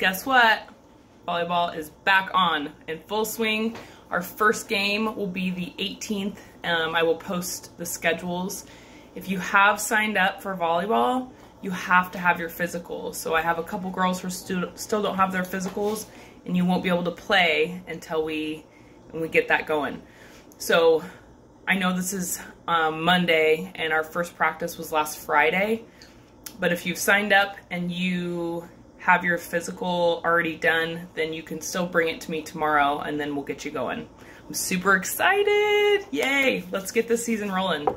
guess what? Volleyball is back on in full swing. Our first game will be the 18th. Um, I will post the schedules. If you have signed up for volleyball, you have to have your physicals. So I have a couple girls who still don't have their physicals, and you won't be able to play until we when we get that going. So I know this is um, Monday, and our first practice was last Friday. But if you've signed up and you have your physical already done, then you can still bring it to me tomorrow, and then we'll get you going. I'm super excited! Yay! Let's get this season rolling.